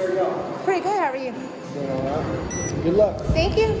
Pretty good. How are you? Doing all right. Good luck. Thank you.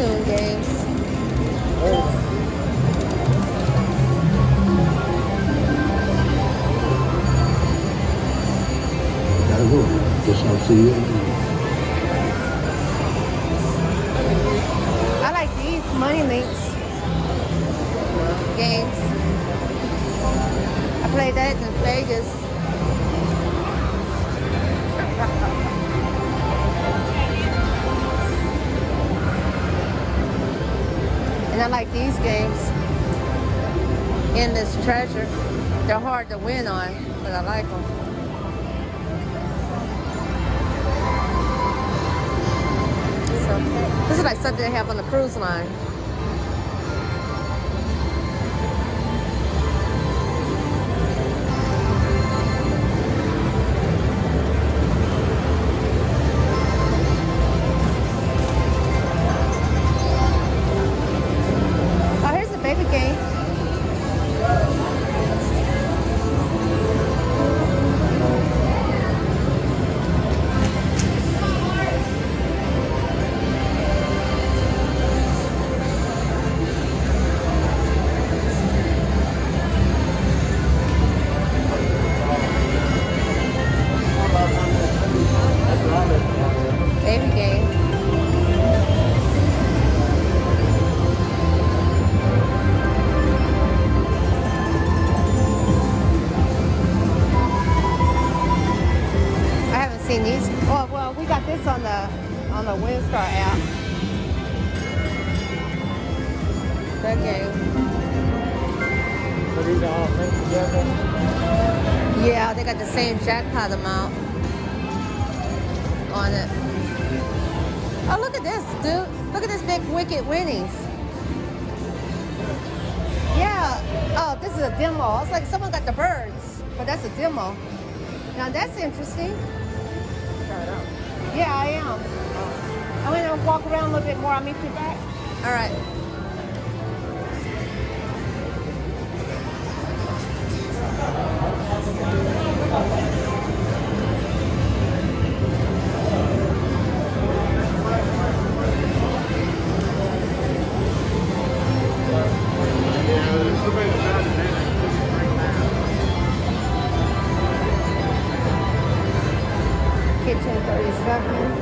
Neptune games. Gotta go. Guess I'll see you. I like these money links games. I played that in Vegas. Like these games. In this treasure. They're hard to win on, but I like them. So this is like something they have on the cruise line. Here's the baby game. Seen these. Oh well, we got this on the on the WinStar app. Okay. So these are all linked together. Yeah, they got the same jackpot amount on it. Oh, look at this, dude. Look at this big wicked winnings. Yeah. Oh, this is a demo. It's like someone got the birds, but that's a demo. Now that's interesting. Out. Yeah, I am. I'm gonna walk around a little bit more. I'll meet you back. All right. Kitchen 37.